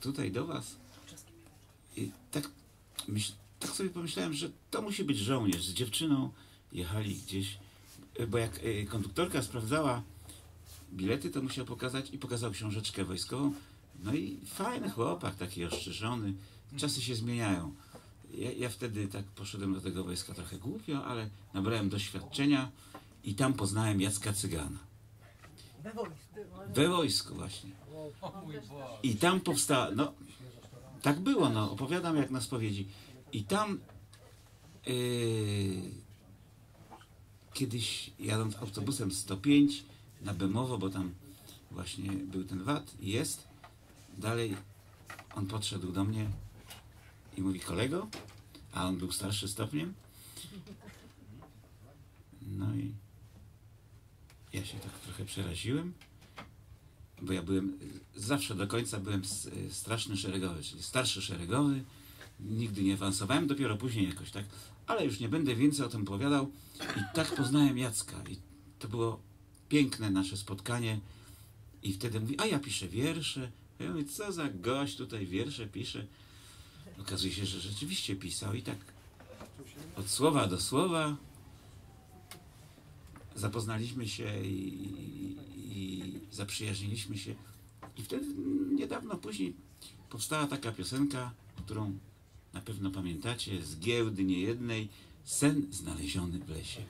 tutaj do was i tak, myśl, tak sobie pomyślałem, że to musi być żołnierz. Z dziewczyną jechali gdzieś, y, bo jak y, konduktorka sprawdzała bilety, to musiał pokazać i pokazał książeczkę wojskową. No i fajny chłopak, taki ostrzyżony. Czasy się zmieniają. Ja, ja wtedy tak poszedłem do tego wojska trochę głupio, ale nabrałem doświadczenia i tam poznałem Jacka Cygana. We wojsku. We wojsku właśnie. I tam powstała, no tak było, no opowiadam jak na spowiedzi. I tam yy, kiedyś jadąc autobusem 105 na Bemowo, bo tam właśnie był ten VAT i jest, dalej on podszedł do mnie i mówi kolego, a on był starszy stopniem. No i ja się tak trochę przeraziłem bo ja byłem zawsze do końca byłem straszny szeregowy, czyli starszy szeregowy. Nigdy nie awansowałem, dopiero później jakoś tak. Ale już nie będę więcej o tym opowiadał. I tak poznałem Jacka. I to było piękne nasze spotkanie. I wtedy mówi, a ja piszę wiersze. Ja mówię, co za gość tutaj wiersze pisze. Okazuje się, że rzeczywiście pisał i tak od słowa do słowa zapoznaliśmy się i, i, zaprzyjaźniliśmy się. I wtedy niedawno później powstała taka piosenka, którą na pewno pamiętacie, z giełdy niejednej, sen znaleziony w lesie.